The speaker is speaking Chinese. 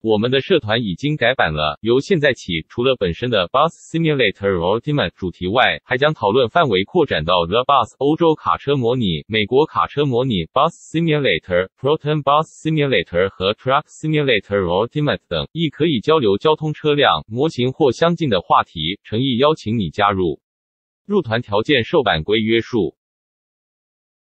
我们的社团已经改版了，由现在起，除了本身的 Bus Simulator Ultimate 主题外，还将讨论范围扩展到 The Bus 欧洲卡车模拟、美国卡车模拟 Bus Simulator、Proton Bus Simulator 和 Truck Simulator Ultimate 等，亦可以交流交通车辆模型或相近的话题。诚意邀请你加入。入团条件受版规约束。